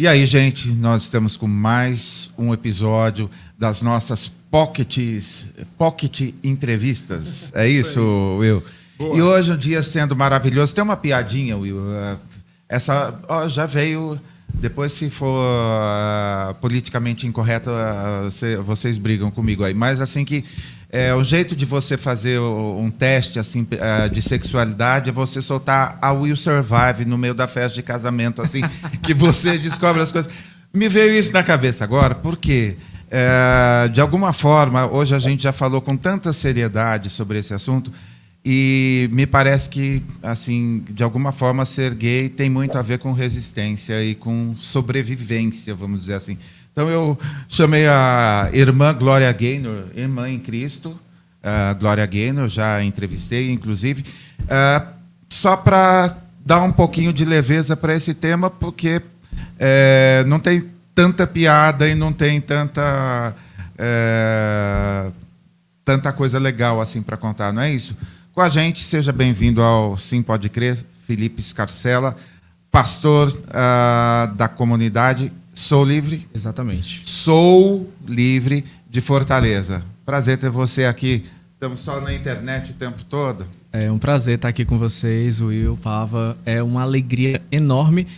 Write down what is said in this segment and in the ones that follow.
E aí, gente, nós estamos com mais um episódio das nossas pocket, pocket entrevistas. É isso, Will? Boa. E hoje um dia sendo maravilhoso. Tem uma piadinha, Will. Essa ó, já veio. Depois, se for uh, politicamente incorreto, uh, você, vocês brigam comigo aí. Mas assim que é, o jeito de você fazer um teste assim é, de sexualidade é você soltar a Will Survive no meio da festa de casamento, assim, que você descobre as coisas. Me veio isso na cabeça agora, porque é, de alguma forma, hoje a gente já falou com tanta seriedade sobre esse assunto, e me parece que, assim, de alguma forma, ser gay tem muito a ver com resistência e com sobrevivência, vamos dizer assim. Então eu chamei a irmã Glória Gaynor, irmã em Cristo, uh, Glória Gaynor, já entrevistei, inclusive, só para dar um pouquinho de leveza para esse tema, porque uh, não tem tanta piada e não tem tanta eh, tanta coisa legal assim para contar, não é isso? Com a gente, seja bem-vindo ao Sim Pode Crer, Felipe Scarcella, pastor uh, da comunidade Sou Livre. Exatamente. Sou Livre de Fortaleza. Prazer ter você aqui. Estamos só na internet o tempo todo. É um prazer estar aqui com vocês, Will, Pava. É uma alegria enorme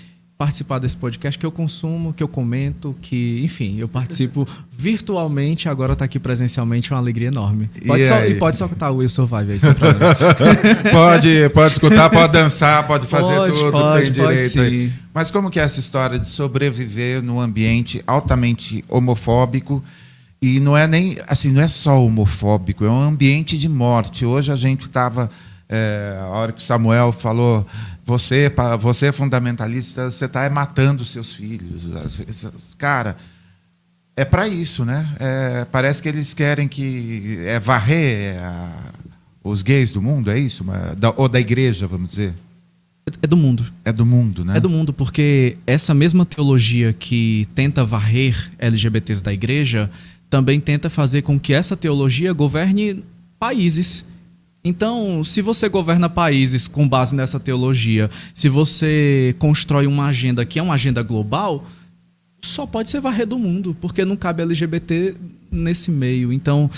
participar desse podcast que eu consumo, que eu comento, que, enfim, eu participo virtualmente, agora tá aqui presencialmente, é uma alegria enorme. Pode e, só, e pode só escutar o Will Survive aí, sem pode, pode escutar, pode dançar, pode fazer pode, tudo, pode, tem direito aí. Mas como que é essa história de sobreviver num ambiente altamente homofóbico? E não é nem assim, não é só homofóbico, é um ambiente de morte. Hoje a gente estava é, a hora que Samuel falou, você, você é fundamentalista, você está matando seus filhos. Cara, é para isso, né? É, parece que eles querem que é varrer a, os gays do mundo, é isso? Da, ou da igreja, vamos dizer. É do mundo. É do mundo, né? É do mundo, porque essa mesma teologia que tenta varrer LGBTs da igreja também tenta fazer com que essa teologia governe países. Então, se você governa países com base nessa teologia, se você constrói uma agenda que é uma agenda global, só pode ser varrer do mundo, porque não cabe LGBT nesse meio. Então,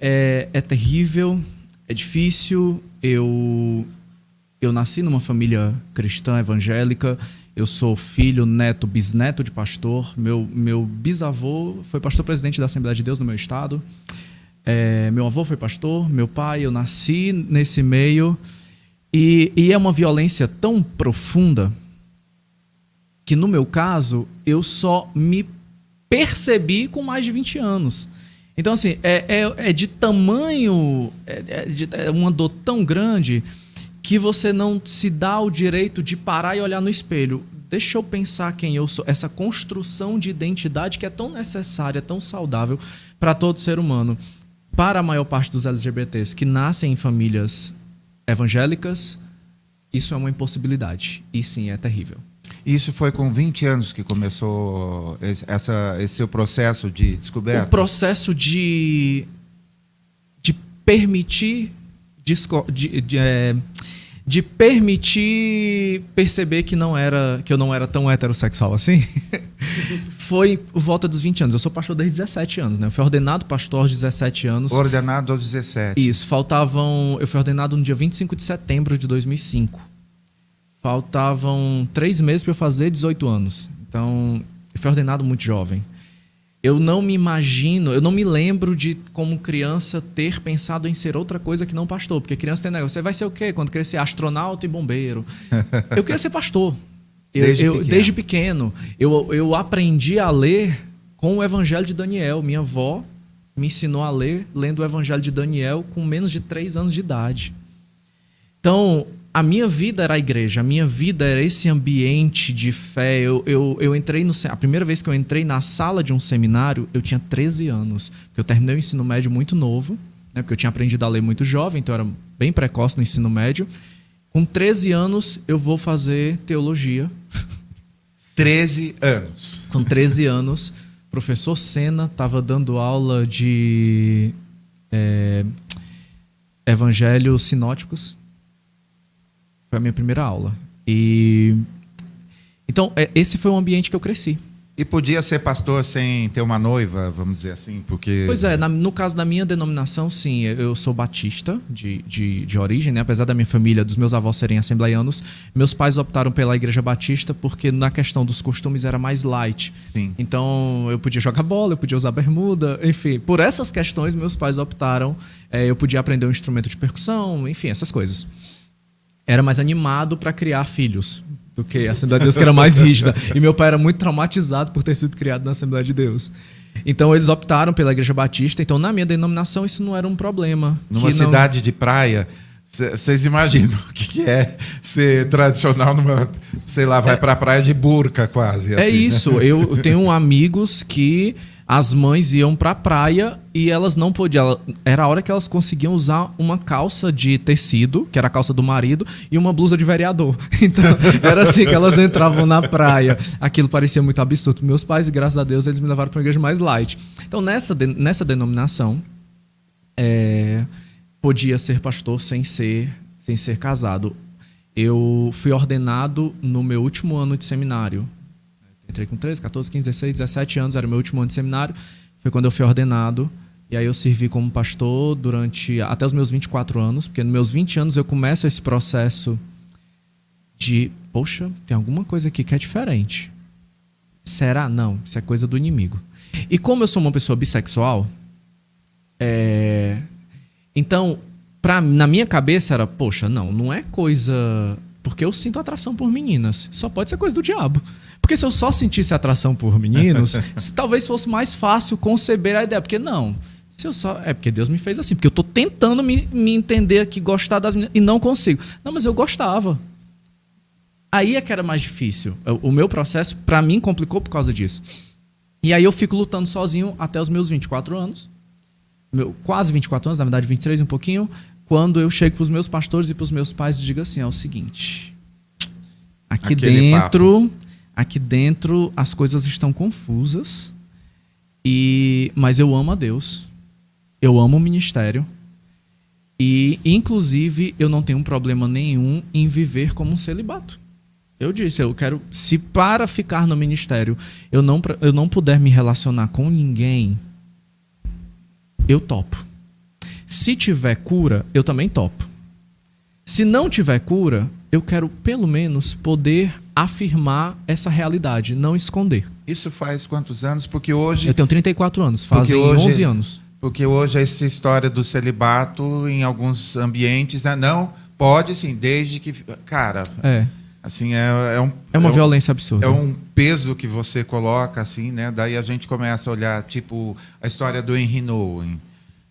é, é terrível, é difícil. Eu, eu nasci numa família cristã evangélica. Eu sou filho, neto, bisneto de pastor. Meu, meu bisavô foi pastor presidente da Assembleia de Deus no meu estado. É, meu avô foi pastor, meu pai, eu nasci nesse meio. E, e é uma violência tão profunda que, no meu caso, eu só me percebi com mais de 20 anos. Então, assim, é, é, é de tamanho, é, é, de, é uma dor tão grande que você não se dá o direito de parar e olhar no espelho. Deixa eu pensar quem eu sou. Essa construção de identidade que é tão necessária, tão saudável para todo ser humano para a maior parte dos LGBTs que nascem em famílias evangélicas, isso é uma impossibilidade. E sim, é terrível. Isso foi com 20 anos que começou essa, esse seu processo de descoberta? O processo de, de permitir. De, de, é, de permitir perceber que não era que eu não era tão heterossexual assim foi por volta dos 20 anos. Eu sou pastor desde 17 anos, né? Eu fui ordenado pastor aos 17 anos. Ordenado aos 17. Isso, faltavam, eu fui ordenado no dia 25 de setembro de 2005. Faltavam três meses para eu fazer 18 anos. Então, eu fui ordenado muito jovem eu não me imagino, eu não me lembro de, como criança, ter pensado em ser outra coisa que não pastor. Porque criança tem negócio. Você vai ser o quê quando crescer? Astronauta e bombeiro. eu queria ser pastor. Eu, desde, eu, pequeno. desde pequeno. Eu, eu aprendi a ler com o Evangelho de Daniel. Minha avó me ensinou a ler lendo o Evangelho de Daniel com menos de três anos de idade. Então, a minha vida era a igreja, a minha vida era esse ambiente de fé. Eu, eu, eu entrei no. A primeira vez que eu entrei na sala de um seminário, eu tinha 13 anos. Porque eu terminei o ensino médio muito novo, né? Porque eu tinha aprendido a ler muito jovem, então eu era bem precoce no ensino médio. Com 13 anos, eu vou fazer teologia. 13 anos. Com 13 anos, professor Sena estava dando aula de é, evangelhos sinóticos foi a minha primeira aula. E Então, é, esse foi o ambiente que eu cresci. E podia ser pastor sem ter uma noiva, vamos dizer assim, porque... Pois é, na, no caso da minha denominação, sim, eu sou batista de, de, de origem, né? apesar da minha família, dos meus avós serem assembleianos, meus pais optaram pela igreja batista porque na questão dos costumes era mais light. Sim. Então eu podia jogar bola, eu podia usar bermuda, enfim, por essas questões meus pais optaram, é, eu podia aprender um instrumento de percussão, enfim, essas coisas. Era mais animado para criar filhos, do que a Assembleia de Deus, que era mais rígida. E meu pai era muito traumatizado por ter sido criado na Assembleia de Deus. Então eles optaram pela Igreja Batista. Então, na minha denominação, isso não era um problema. Numa cidade de praia, vocês imaginam o que é ser tradicional numa. Sei lá, vai é, para a praia de burca quase. É assim, é isso. Né? Eu tenho amigos que as mães iam pra praia e elas não podiam. Era a hora que elas conseguiam usar uma calça de tecido, que era a calça do marido, e uma blusa de vereador. Então, era assim que elas entravam na praia. Aquilo parecia muito absurdo. Meus pais, graças a Deus, eles me levaram para uma igreja mais light. Então, nessa, de, nessa denominação, é, podia ser pastor sem ser, sem ser casado. Eu fui ordenado no meu último ano de seminário, Entrei com 13, 14, 15, 16, 17 anos, era o meu último ano de seminário. Foi quando eu fui ordenado. E aí eu servi como pastor durante até os meus 24 anos, porque nos meus 20 anos eu começo esse processo de, poxa, tem alguma coisa aqui que é diferente. Será? Não, isso é coisa do inimigo. E como eu sou uma pessoa bissexual, é... então, pra, na minha cabeça era, poxa, não, não é coisa porque eu sinto atração por meninas. Só pode ser coisa do diabo. Porque se eu só sentisse atração por meninos, talvez fosse mais fácil conceber a ideia. Porque não. Se eu só. É porque Deus me fez assim. Porque eu tô tentando me, me entender aqui, gostar das meninas, e não consigo. Não, mas eu gostava. Aí é que era mais difícil. O meu processo, para mim, complicou por causa disso. E aí eu fico lutando sozinho até os meus 24 anos. Meu, quase 24 anos, na verdade 23 um pouquinho quando eu chego para os meus pastores e para os meus pais e digo assim: é o seguinte, aqui Aquele dentro, papo. Aqui dentro as coisas estão confusas, e mas eu amo a Deus, eu amo o ministério. E, inclusive, eu não tenho problema nenhum em viver como um celibato. Eu disse, eu quero. Se para ficar no ministério eu não, eu não puder me relacionar com ninguém, eu topo. Se tiver cura, eu também topo. Se não tiver cura, eu quero pelo menos poder afirmar essa realidade, não esconder. Isso faz quantos anos? Porque hoje. Eu tenho 34 anos, fazem hoje, 11 anos. Porque hoje essa história do celibato em alguns ambientes, né? não, pode sim, desde que. Cara. É. Assim, é, é, um, é uma é violência absurda. É um peso que você coloca, assim, né? Daí a gente começa a olhar, tipo, a história do Henry Nowen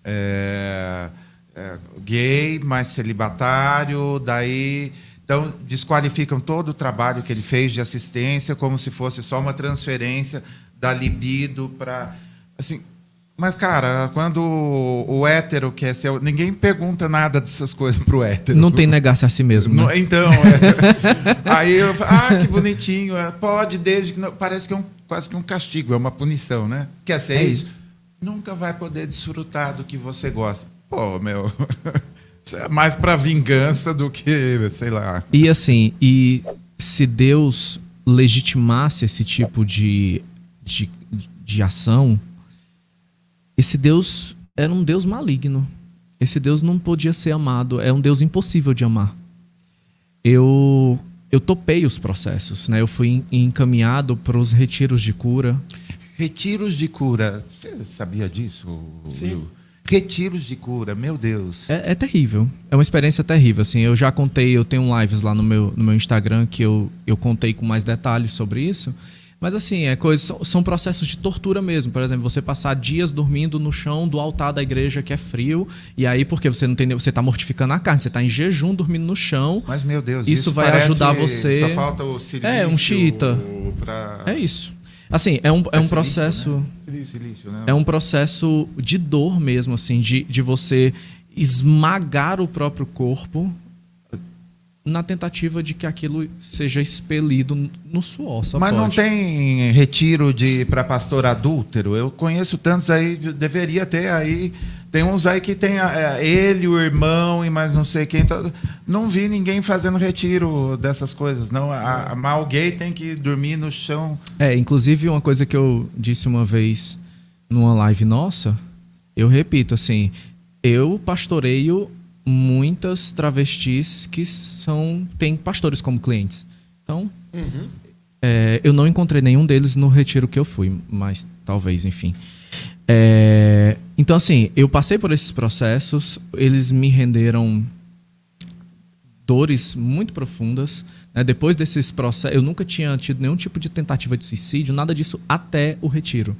é, é, gay, mas celibatário, daí. Então, desqualificam todo o trabalho que ele fez de assistência como se fosse só uma transferência da libido para. Assim, mas, cara, quando o, o hétero quer ser. Ninguém pergunta nada dessas coisas pro hétero. Não tem negar-se a si mesmo. Né? então. É. aí eu ah, que bonitinho. É, pode, desde que. Não, parece que é um, quase que um castigo, é uma punição, né? Quer ser é isso? isso? nunca vai poder desfrutar do que você gosta. Pô, meu. é mais para vingança do que, sei lá. E assim, e se Deus legitimasse esse tipo de, de, de ação, esse Deus era um Deus maligno. Esse Deus não podia ser amado. É um Deus impossível de amar. Eu eu topei os processos, né? Eu fui encaminhado para os retiros de cura. Retiros de cura. Você sabia disso, Sim. Will? Retiros de cura, meu Deus. É, é, terrível. É uma experiência terrível. Assim, eu já contei, eu tenho lives lá no meu, no meu Instagram que eu, eu contei com mais detalhes sobre isso. Mas assim, é coisa, são, são processos de tortura mesmo. Por exemplo, você passar dias dormindo no chão do altar da igreja que é frio, e aí, porque você não entendeu, você está mortificando a carne, você está em jejum dormindo no chão. Mas, meu Deus, isso, isso vai ajudar você. Só falta o silício. É, um xiita. Pra... É isso. Assim, é um, é, é um processo. Né? Silício, né? É um processo de dor mesmo, assim, de, de você esmagar o próprio corpo na tentativa de que aquilo seja expelido no suor. Mas pode. não tem retiro de para pastor adúltero? Eu conheço tantos aí, deveria ter aí Tem uns aí que tem é, ele, o irmão e mais não sei quem. Não vi ninguém fazendo retiro dessas coisas. Não, a, a mal gay tem que dormir no chão. É, inclusive uma coisa que eu disse uma vez numa live nossa, eu repito assim, eu pastoreio muitas travestis que são têm pastores como clientes. Então, uhum. é, eu não encontrei nenhum deles no retiro que eu fui, mas talvez, enfim. É, então, assim, eu passei por esses processos, eles me renderam dores muito profundas. Né? Depois desses processos, eu nunca tinha tido nenhum tipo de tentativa de suicídio, nada disso até o retiro.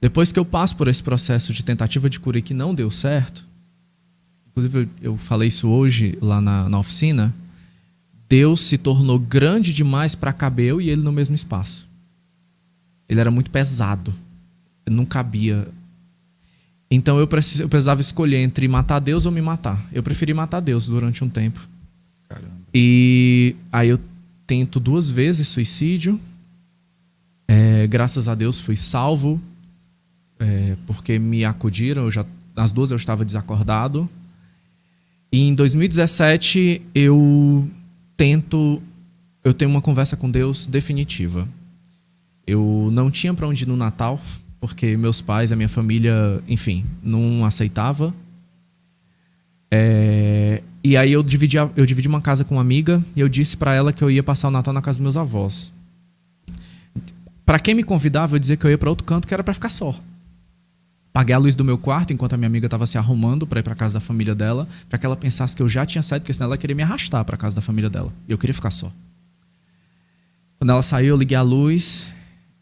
Depois que eu passo por esse processo de tentativa de cura e que não deu certo, inclusive eu, eu falei isso hoje lá na, na oficina, Deus se tornou grande demais para caber eu e ele no mesmo espaço. Ele era muito pesado. Não cabia então eu, precis, eu precisava escolher entre matar Deus ou me matar. Eu preferi matar Deus durante um tempo. Caramba. E aí eu tento duas vezes suicídio. É, graças a Deus fui salvo, é, porque me acudiram. Eu já, nas duas eu estava desacordado. E em 2017 eu tento. Eu tenho uma conversa com Deus definitiva. Eu não tinha para onde ir no Natal porque meus pais, a minha família, enfim, não aceitava. É, e aí eu dividi, eu dividi uma casa com uma amiga e eu disse para ela que eu ia passar o Natal na casa dos meus avós. Para quem me convidava, eu dizia que eu ia para outro canto que era para ficar só. Paguei a luz do meu quarto enquanto a minha amiga estava se arrumando para ir para casa da família dela, para que ela pensasse que eu já tinha saído, porque senão ela queria me arrastar para casa da família dela. E eu queria ficar só. Quando ela saiu, eu liguei a luz,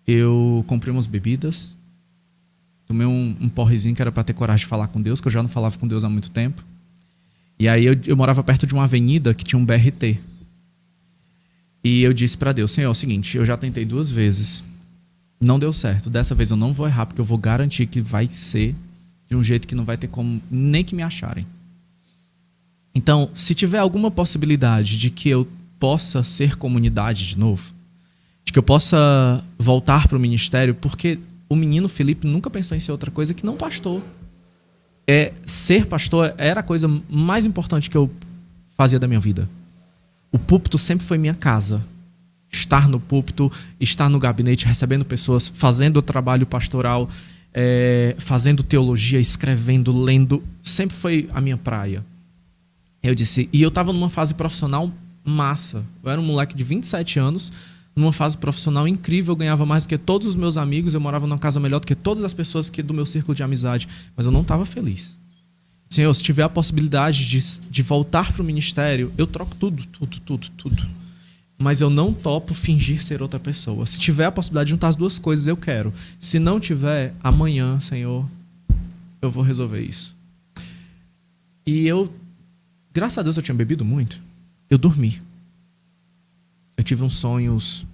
eu comprei umas bebidas, Tomei um, um porrezinho que era para ter coragem de falar com Deus, que eu já não falava com Deus há muito tempo. E aí eu, eu morava perto de uma avenida que tinha um BRT. E eu disse para Deus, Senhor, é o seguinte, eu já tentei duas vezes. Não deu certo. Dessa vez eu não vou errar, porque eu vou garantir que vai ser de um jeito que não vai ter como nem que me acharem. Então, se tiver alguma possibilidade de que eu possa ser comunidade de novo, de que eu possa voltar para o ministério, porque o menino Felipe nunca pensou em ser outra coisa que não pastor. É, ser pastor era a coisa mais importante que eu fazia da minha vida. O púlpito sempre foi minha casa. Estar no púlpito, estar no gabinete, recebendo pessoas, fazendo o trabalho pastoral, é, fazendo teologia, escrevendo, lendo, sempre foi a minha praia. Eu disse, e eu estava numa fase profissional massa. Eu era um moleque de 27 anos, numa fase profissional incrível, eu ganhava mais do que todos os meus amigos, eu morava numa casa melhor do que todas as pessoas que do meu círculo de amizade, mas eu não estava feliz. Senhor, se tiver a possibilidade de, de voltar para o ministério, eu troco tudo, tudo, tudo, tudo. Mas eu não topo fingir ser outra pessoa. Se tiver a possibilidade de juntar as duas coisas, eu quero. Se não tiver, amanhã, Senhor, eu vou resolver isso. E eu, graças a Deus, eu tinha bebido muito. Eu dormi eu tive uns sonhos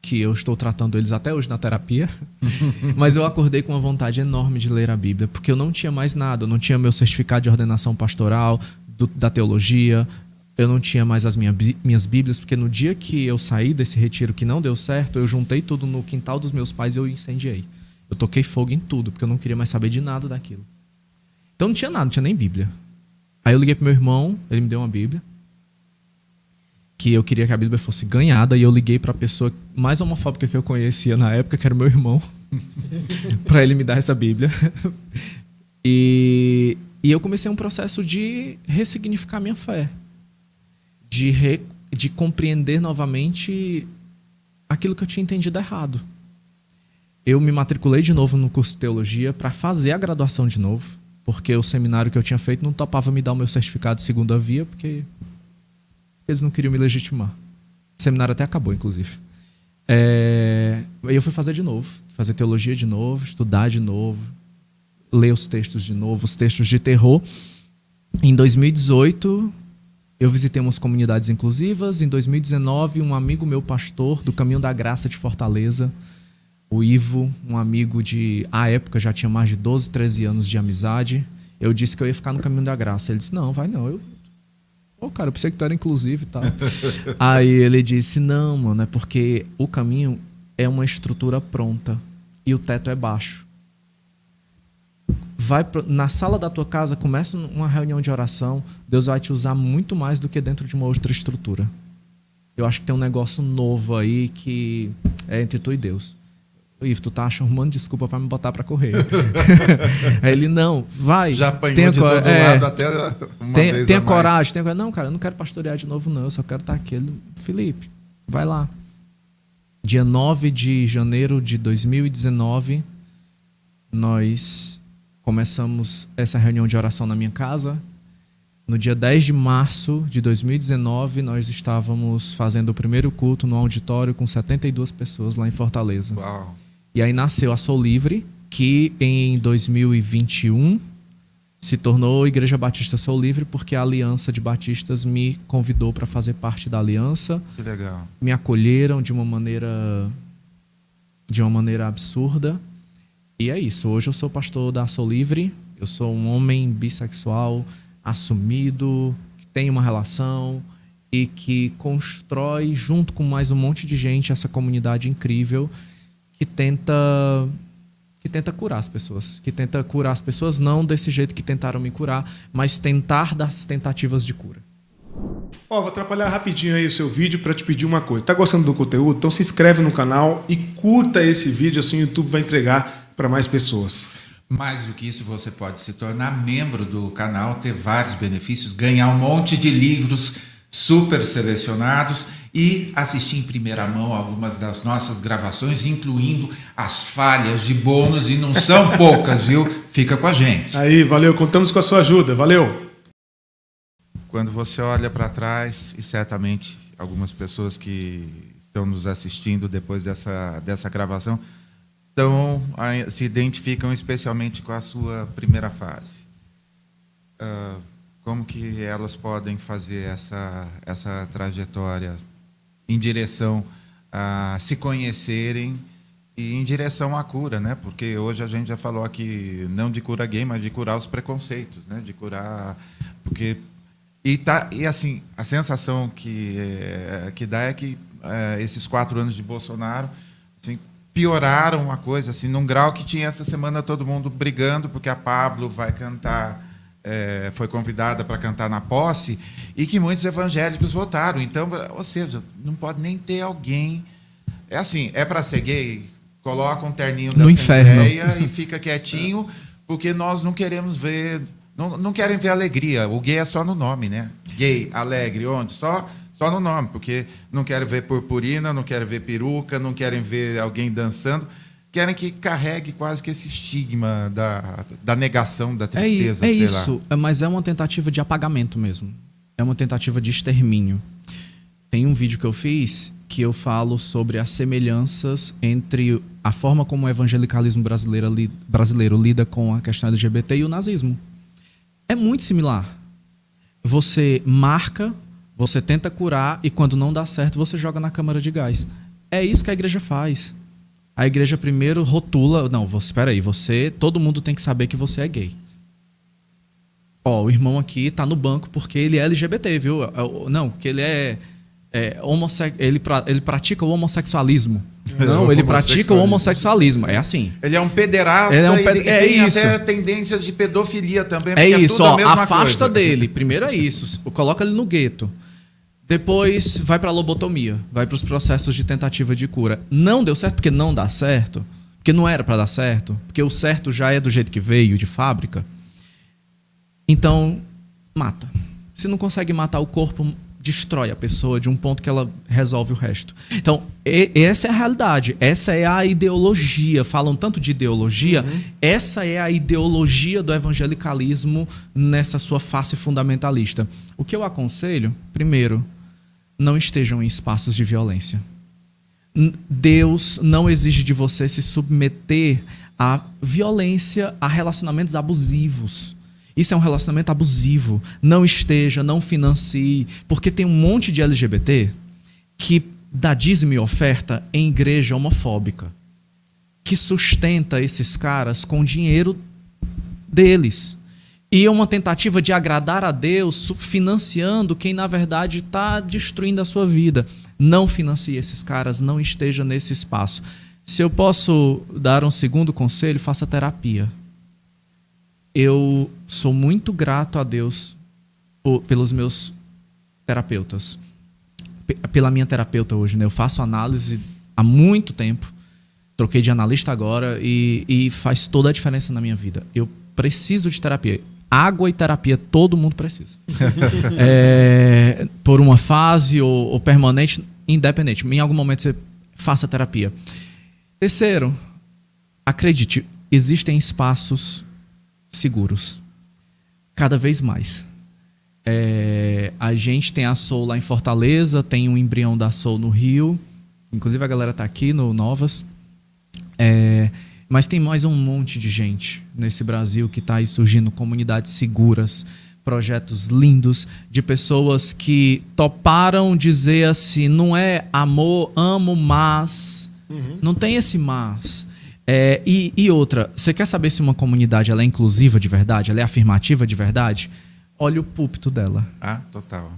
que eu estou tratando eles até hoje na terapia, mas eu acordei com uma vontade enorme de ler a Bíblia, porque eu não tinha mais nada, eu não tinha meu certificado de ordenação pastoral, do, da teologia, eu não tinha mais as minha, minhas Bíblias, porque no dia que eu saí desse retiro que não deu certo, eu juntei tudo no quintal dos meus pais e eu incendiei. Eu toquei fogo em tudo, porque eu não queria mais saber de nada daquilo. Então não tinha nada, não tinha nem Bíblia. Aí eu liguei pro meu irmão, ele me deu uma Bíblia que eu queria que a Bíblia fosse ganhada e eu liguei para a pessoa mais homofóbica que eu conhecia na época, que era meu irmão, para ele me dar essa Bíblia. e, e eu comecei um processo de ressignificar minha fé, de, re, de compreender novamente aquilo que eu tinha entendido errado. Eu me matriculei de novo no curso de teologia para fazer a graduação de novo, porque o seminário que eu tinha feito não topava me dar o meu certificado de segunda via, porque eles não queriam me legitimar. O seminário até acabou, inclusive. É... Eu fui fazer de novo, fazer teologia de novo, estudar de novo, ler os textos de novo, os textos de terror. Em 2018, eu visitei umas comunidades inclusivas. Em 2019, um amigo meu pastor do Caminho da Graça de Fortaleza, o Ivo, um amigo de, à época já tinha mais de 12, 13 anos de amizade. Eu disse que eu ia ficar no Caminho da Graça. Ele disse: "Não, vai não, eu Ô, oh, cara, eu pensei que tu era inclusive e tal. Aí ele disse: Não, mano, é porque o caminho é uma estrutura pronta e o teto é baixo. Vai pro, na sala da tua casa, começa uma reunião de oração, Deus vai te usar muito mais do que dentro de uma outra estrutura. Eu acho que tem um negócio novo aí que é entre tu e Deus. Ivo, tu tá arrumando desculpa para me botar para correr. Aí ele, não, vai. Já apanhou tenha de todo é, lado até uma tem, vez Tenha coragem, tenha Não, cara, eu não quero pastorear de novo, não. Eu só quero estar tá aqui. Felipe, vai lá. Dia 9 de janeiro de 2019, nós começamos essa reunião de oração na minha casa. No dia 10 de março de 2019, nós estávamos fazendo o primeiro culto no auditório com 72 pessoas lá em Fortaleza. Uau. E aí nasceu a Sou Livre, que em 2021 se tornou Igreja Batista Sou Livre porque a Aliança de Batistas me convidou para fazer parte da aliança. Que legal. Me acolheram de uma maneira de uma maneira absurda. E é isso. Hoje eu sou pastor da Sou Livre. Eu sou um homem bissexual assumido, que tem uma relação e que constrói junto com mais um monte de gente essa comunidade incrível que tenta que tenta curar as pessoas, que tenta curar as pessoas não desse jeito que tentaram me curar, mas tentar das tentativas de cura. Ó, oh, vou atrapalhar rapidinho aí o seu vídeo para te pedir uma coisa. Tá gostando do conteúdo? Então se inscreve no canal e curta esse vídeo, assim o YouTube vai entregar para mais pessoas. Mais do que isso, você pode se tornar membro do canal, ter vários benefícios, ganhar um monte de livros super selecionados e assistir em primeira mão algumas das nossas gravações, incluindo as falhas de bônus, e não são poucas, viu? Fica com a gente. Aí, valeu, contamos com a sua ajuda, valeu. Quando você olha para trás, e certamente algumas pessoas que estão nos assistindo depois dessa, dessa gravação estão, se identificam especialmente com a sua primeira fase. Uh, como que elas podem fazer essa, essa trajetória em direção a se conhecerem e em direção à cura, né? Porque hoje a gente já falou aqui não de cura gay, mas de curar os preconceitos, né? De curar porque e tá e assim a sensação que é, que dá é que é, esses quatro anos de Bolsonaro pioraram a coisa assim num grau que tinha essa semana todo mundo brigando porque a Pablo vai cantar é, foi convidada para cantar na posse e que muitos evangélicos votaram. Então, ou seja, não pode nem ter alguém. É assim, é para ser gay, coloca um terninho da no Assembleia e fica quietinho, porque nós não queremos ver. Não, não querem ver alegria. O gay é só no nome, né? Gay, alegre, onde? Só, só no nome, porque não querem ver purpurina, não querem ver peruca, não querem ver alguém dançando querem que carregue quase que esse estigma da, da negação, da é tristeza. É, é isso, lá. mas é uma tentativa de apagamento mesmo. É uma tentativa de extermínio. Tem um vídeo que eu fiz que eu falo sobre as semelhanças entre a forma como o evangelicalismo brasileiro, brasileiro lida com a questão LGBT e o nazismo. É muito similar. Você marca, você tenta curar e quando não dá certo, você joga na câmara de gás. É isso que a igreja faz a igreja primeiro rotula, não, você, espera aí, você, todo mundo tem que saber que você é gay. Ó, o irmão aqui tá no banco porque ele é LGBT, viu? É, não, que ele é, é homosse ele, pra, ele pratica o homossexualismo. Não, ele pratica o homossexualismo. É assim. Ele é um pederasta ele é um ped... e, é tem isso. até tendências de pedofilia também. É, é isso, ó, afasta coisa. dele. Primeiro é isso. Coloca ele no gueto. Depois vai para a lobotomia, vai para os processos de tentativa de cura. Não deu certo porque não dá certo, porque não era para dar certo, porque o certo já é do jeito que veio, de fábrica. Então, mata. Se não consegue matar o corpo, destrói a pessoa de um ponto que ela resolve o resto. Então, e, essa é a realidade, essa é a ideologia. Falam tanto de ideologia, uhum. essa é a ideologia do evangelicalismo nessa sua face fundamentalista. O que eu aconselho, primeiro, não estejam em espaços de violência. Deus não exige de você se submeter à violência, a relacionamentos abusivos. Isso é um relacionamento abusivo. Não esteja, não financie, porque tem um monte de LGBT que dá dízimo e oferta em igreja homofóbica, que sustenta esses caras com dinheiro deles. E é uma tentativa de agradar a Deus financiando quem, na verdade, está destruindo a sua vida. Não financie esses caras, não esteja nesse espaço. Se eu posso dar um segundo conselho, faça terapia. eu sou muito grato a Deus pelos meus terapeutas. Pela minha terapeuta hoje, né? Eu faço análise há muito tempo. Troquei de analista agora e, e faz toda a diferença na minha vida. Eu preciso de terapia. Água e terapia todo mundo precisa. é, por uma fase ou, ou permanente, independente. Em algum momento você faça terapia. Terceiro, acredite, existem espaços seguros. Cada vez mais. É, a gente tem a Soul lá em Fortaleza, tem um embrião da Soul no Rio. Inclusive a galera tá aqui no Novas. É, mas tem mais um monte de gente nesse Brasil que está aí surgindo comunidades seguras, projetos lindos de pessoas que toparam dizer assim, não é amor, amo, mas. Uhum. Não tem esse mas. É, e, e, outra, você quer saber se uma comunidade ela é inclusiva de verdade, ela é afirmativa de verdade? Olha o púlpito dela. Ah, total.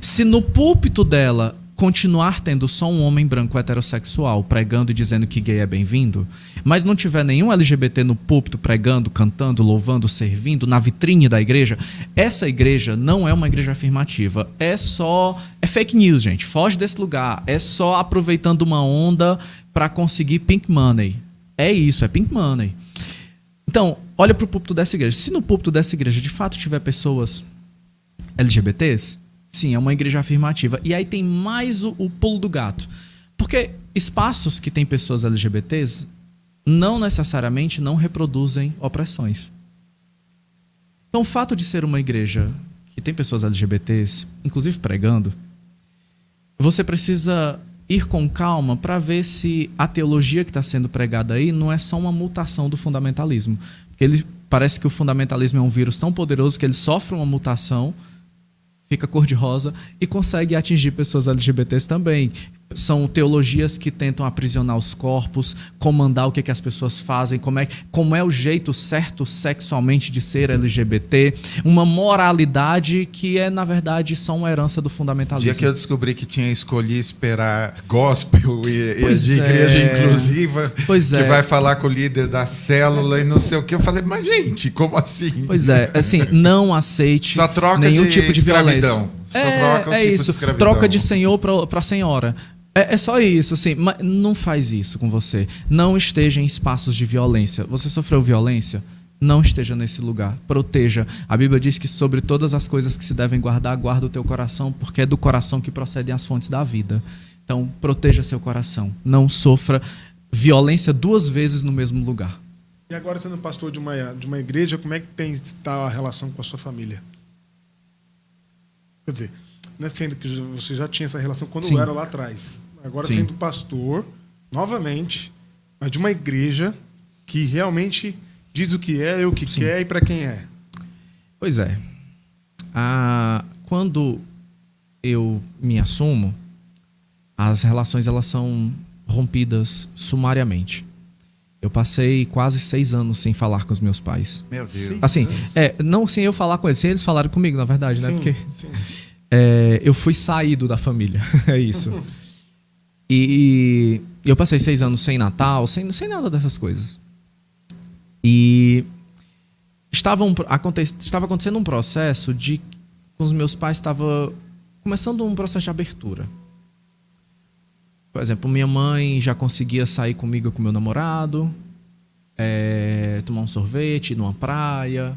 se no púlpito dela continuar tendo só um homem branco heterossexual pregando e dizendo que gay é bem-vindo, mas não tiver nenhum LGBT no púlpito pregando, cantando, louvando, servindo, na vitrine da igreja, essa igreja não é uma igreja afirmativa. É só. É fake news, gente. Foge desse lugar. É só aproveitando uma onda para conseguir pink money. É isso, é pink money. Então, olha pro púlpito dessa igreja. Se no púlpito dessa igreja de fato tiver pessoas LGBTs, Sim, é uma igreja afirmativa. E aí tem mais o, o pulo do gato. Porque espaços que têm pessoas LGBTs não necessariamente não reproduzem opressões. Então, o fato de ser uma igreja que tem pessoas LGBTs, inclusive pregando, você precisa ir com calma para ver se a teologia que está sendo pregada aí não é só uma mutação do fundamentalismo. Porque ele parece que o fundamentalismo é um vírus tão poderoso que ele sofre uma mutação fica cor-de-rosa e consegue atingir pessoas LGBTs também. São teologias que tentam aprisionar os corpos, comandar o que, que as pessoas fazem, como é, como é o jeito certo sexualmente de ser LGBT, uma moralidade que é, na verdade, só uma herança do fundamentalismo. Dia que eu descobri que tinha escolhido esperar gospel e, e de é. igreja inclusiva, pois que é. vai falar com o líder da célula e não sei o que, eu falei, mas gente, como assim? Pois é, assim, não aceite Só troca nenhum tipo de escravidão. violência. Só é, troca o é tipo isso. de escravidão. Troca de senhor para senhora. É, é, só isso, assim. Mas não faz isso com você. Não esteja em espaços de violência. Você sofreu violência? Não esteja nesse lugar. Proteja. A Bíblia diz que sobre todas as coisas que se devem guardar, guarda o teu coração, porque é do coração que procedem as fontes da vida. Então, proteja seu coração. Não sofra violência duas vezes no mesmo lugar. E agora, sendo pastor de uma, de uma igreja, como é que tem está a relação com a sua família? Quer dizer, não é sendo que você já tinha essa relação quando Sim. eu era lá atrás. Agora Sim. sendo pastor, novamente, mas de uma igreja que realmente diz o que é, o que Sim. quer e para quem é. Pois é. Ah, quando eu me assumo, as relações elas são rompidas sumariamente. Eu passei quase seis anos sem falar com os meus pais. Meu Deus. Assim, é, não sem eu falar com eles, sem eles falarem comigo, na verdade, né? sim, né? Porque é, eu fui saído da família. é isso. E, e, eu passei seis anos sem Natal, sem, sem nada dessas coisas. E estava, um, aconte, estava acontecendo um processo de. Com os meus pais estava começando um processo de abertura. Por exemplo, minha mãe já conseguia sair comigo com meu namorado, é, tomar um sorvete numa praia.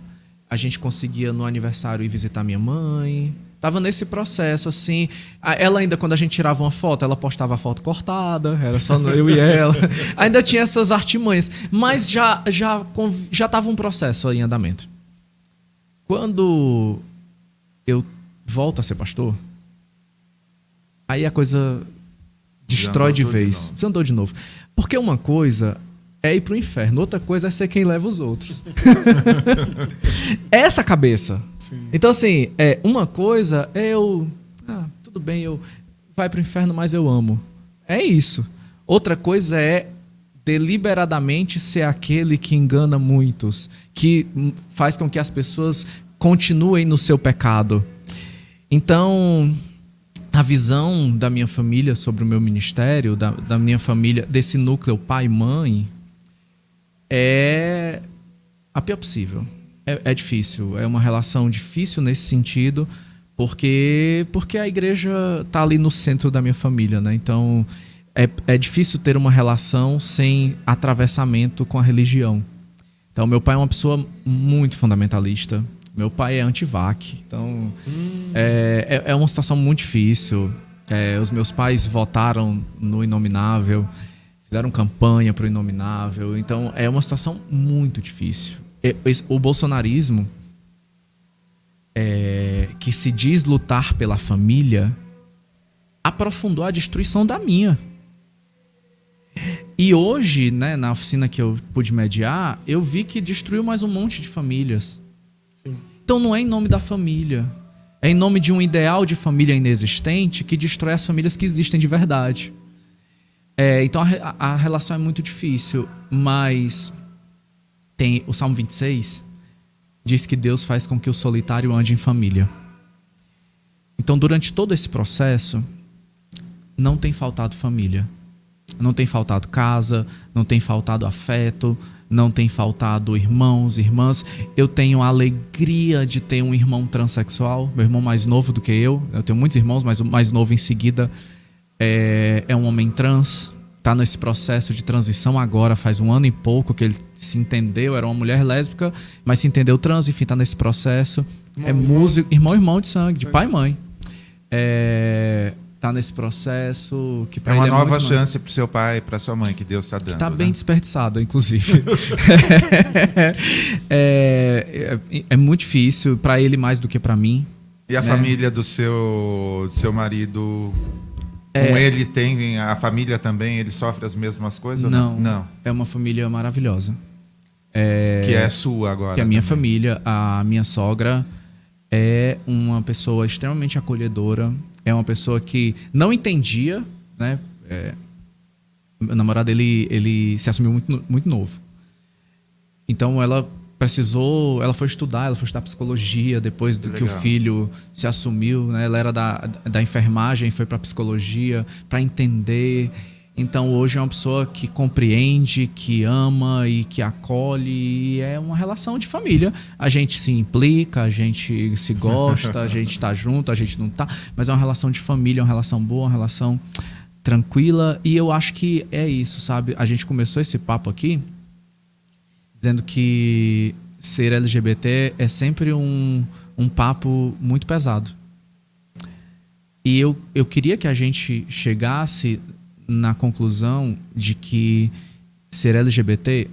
A gente conseguia no aniversário ir visitar minha mãe. Tava nesse processo, assim. Ela ainda, quando a gente tirava uma foto, ela postava a foto cortada, era só eu e ela. ainda tinha essas artimanhas. Mas já, já, já tava um processo em andamento. Quando eu volto a ser pastor, aí a coisa destrói de vez. De Desandou de novo. Porque uma coisa é ir pro inferno, outra coisa é ser quem leva os outros. Essa cabeça. Sim. Então, assim, é, uma coisa é eu. Ah, tudo bem, eu. Vai pro inferno, mas eu amo. É isso. Outra coisa é deliberadamente ser aquele que engana muitos, que faz com que as pessoas continuem no seu pecado. Então, a visão da minha família sobre o meu ministério, da, da minha família, desse núcleo pai e mãe, é a pior possível. é, é difícil. É uma relação difícil nesse sentido, porque, porque a igreja está ali no centro da minha família, né? Então é, é difícil ter uma relação sem atravessamento com a religião. Então, meu pai é uma pessoa muito fundamentalista. Meu pai é anti-vac. Então, hum. é, é, é, uma situação muito difícil. É, os meus pais votaram no Inominável, fizeram campanha para o Inominável. Então, é uma situação muito difícil. O bolsonarismo, é, que se diz lutar pela família, aprofundou a destruição da minha. E hoje, né, na oficina que eu pude mediar, eu vi que destruiu mais um monte de famílias. Sim. Então não é em nome da família. É em nome de um ideal de família inexistente que destrói as famílias que existem de verdade. É, então a, a, relação é muito difícil, mas tem o Salmo 26 diz que Deus faz com que o solitário ande em família. Então durante todo esse processo não tem faltado família. Não tem faltado casa, não tem faltado afeto, não tem faltado irmãos, irmãs. Eu tenho a alegria de ter um irmão transexual, meu irmão mais novo do que eu. Eu tenho muitos irmãos, mas o mais novo em seguida é, é um homem trans. Está nesse processo de transição agora, faz um ano e pouco que ele se entendeu, era uma mulher lésbica, mas se entendeu trans, enfim, está nesse processo. Irmão, é músico, irmão, irmão de sangue, de pai e mãe. É, tá nesse processo que é uma é nova chance para seu pai e para sua mãe que Deus está dando. Está né? bem desperdiçada, inclusive. é, é, é, muito difícil para ele mais do que para mim. E a né? família do seu do seu marido é... com ele tem a família também ele sofre as mesmas coisas? Não, não. É uma família maravilhosa. É... Que é sua agora. Que é a minha também. família, a minha sogra é uma pessoa extremamente acolhedora é uma pessoa que não entendia, né? É, meu namorado ele, ele se assumiu muito, muito novo. Então ela precisou, ela foi estudar, ela foi estudar psicologia depois do que o filho se assumiu, né? Ela era da, da enfermagem, foi para psicologia para entender. Então hoje é uma pessoa que compreende, que ama e que acolhe e é uma relação de família. A gente se implica, a gente se gosta, a gente está junto, a gente não está, mas é uma relação de família, uma relação boa, uma relação tranquila e eu acho que é isso, sabe? A gente começou esse papo aqui dizendo que ser LGBT é sempre um, um papo muito pesado. E eu, eu queria que a gente chegasse na conclusão de que ser LGBT,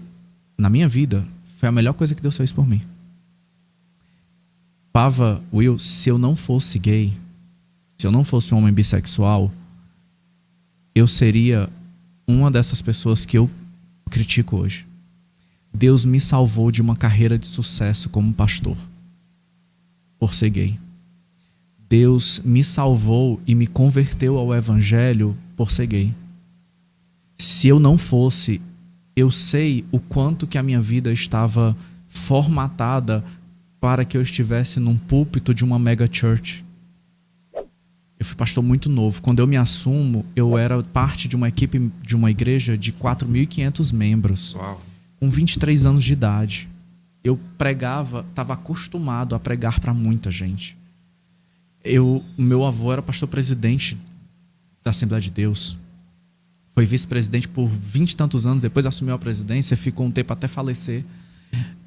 na minha vida, foi a melhor coisa que Deus fez por mim. Pava, Will, se eu não fosse gay, se eu não fosse um homem bissexual, eu seria uma dessas pessoas que eu critico hoje. Deus me salvou de uma carreira de sucesso como pastor por ser gay. Deus me salvou e me converteu ao evangelho por ser gay se eu não fosse, eu sei o quanto que a minha vida estava formatada para que eu estivesse num púlpito de uma mega church. Eu fui pastor muito novo. Quando eu me assumo, eu era parte de uma equipe de uma igreja de 4.500 membros. Uau. Com 23 anos de idade. Eu pregava, estava acostumado a pregar para muita gente. Eu, meu avô era pastor presidente da Assembleia de Deus foi vice-presidente por vinte e tantos anos, depois assumiu a presidência, ficou um tempo até falecer.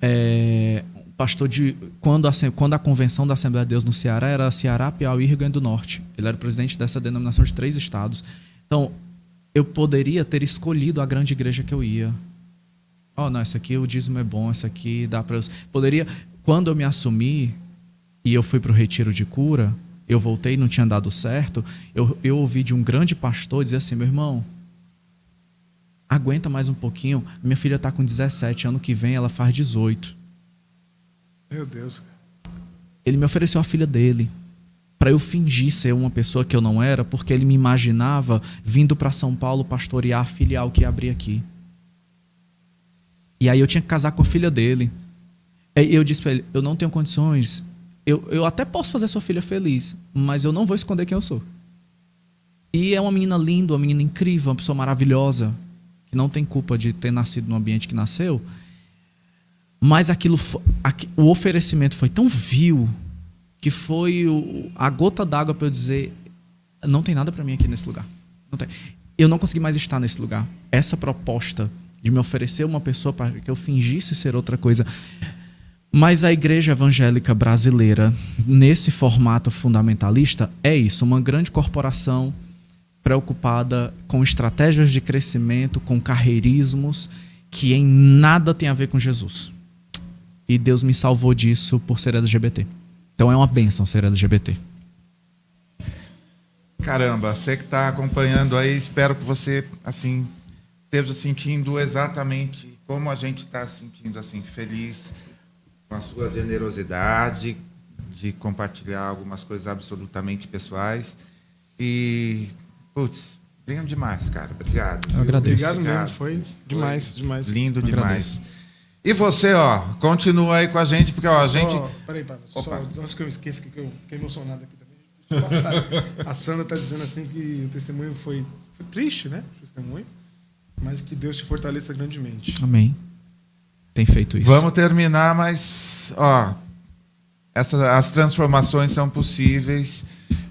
É, pastor de quando a, quando a convenção da Assembleia de Deus no Ceará era Ceará, Piauí e Rio Grande do Norte. Ele era presidente dessa denominação de três estados. Então, eu poderia ter escolhido a grande igreja que eu ia. Oh, não, essa aqui o dízimo é bom, essa aqui dá para eu... Poderia, quando eu me assumi e eu fui para o retiro de cura, eu voltei e não tinha dado certo, eu, eu ouvi de um grande pastor dizer assim, meu irmão, aguenta mais um pouquinho. Minha filha está com 17, ano que vem ela faz 18. Meu Deus. Ele me ofereceu a filha dele para eu fingir ser uma pessoa que eu não era, porque ele me imaginava vindo para São Paulo pastorear a filial que ia abrir aqui. E aí eu tinha que casar com a filha dele. E eu disse para ele: eu não tenho condições. Eu, eu até posso fazer sua filha feliz, mas eu não vou esconder quem eu sou. E é uma menina linda, uma menina incrível, uma pessoa maravilhosa que não tem culpa de ter nascido no ambiente que nasceu. Mas aquilo, o oferecimento foi tão vil que foi a gota d'água para eu dizer: não tem nada para mim aqui nesse lugar. Eu não consegui mais estar nesse lugar. Essa proposta de me oferecer uma pessoa para que eu fingisse ser outra coisa. Mas a igreja evangélica brasileira, nesse formato fundamentalista, é isso: uma grande corporação preocupada com estratégias de crescimento, com carreirismos que em nada tem a ver com Jesus. E Deus me salvou disso por ser LGBT. Então é uma bênção ser LGBT. Caramba, você que está acompanhando aí, espero que você assim esteja sentindo exatamente como a gente está sentindo assim feliz com a sua generosidade de compartilhar algumas coisas absolutamente pessoais e putz, lindo demais, cara. Obrigado. Eu agradeço. Obrigado mesmo, foi demais, demais. Lindo demais. E você, ó, continua aí com a gente, porque ó, a gente. Peraí, Pablo, só antes que eu esqueça que eu fiquei emocionado aqui também. a Sandra está dizendo assim que o testemunho foi, foi triste, né? O testemunho, mas que Deus te fortaleça grandemente. Amém. Tem feito isso. Vamos terminar, mas ó, essa, as transformações são possíveis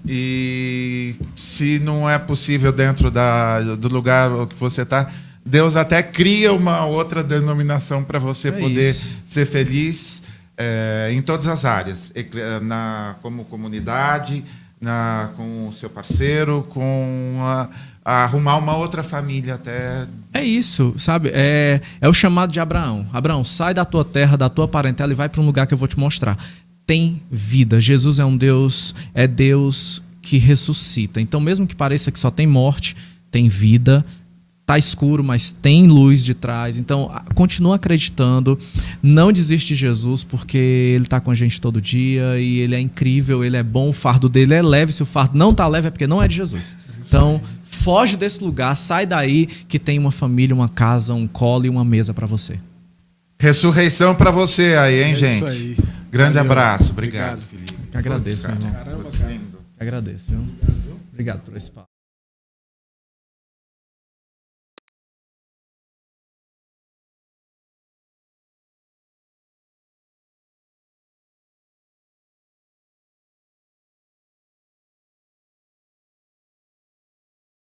e se não é possível dentro da, do lugar que você está Deus até cria uma outra denominação para você é poder isso. ser feliz é, em todas as áreas, na, como comunidade, na, com o seu parceiro, com a, a arrumar uma outra família até. É isso, sabe? É, é o chamado de Abraão. Abraão, sai da tua terra, da tua parentela e vai para um lugar que eu vou te mostrar. Tem vida. Jesus é um Deus, é Deus que ressuscita. Então, mesmo que pareça que só tem morte, tem vida, tá escuro, mas tem luz de trás. Então, continua acreditando, não desiste de Jesus, porque ele está com a gente todo dia e ele é incrível, ele é bom, o fardo dele é leve. Se o fardo não tá leve é porque não é de Jesus. Então, foge desse lugar, sai daí que tem uma família, uma casa, um colo e uma mesa para você. Ressurreição para você aí, hein, é gente? Aí. Grande Valeu. abraço. Obrigado, Obrigado, Felipe. Eu agradeço, meu irmão. Caramba, cara. Agradeço, viu? Obrigado por esse papo.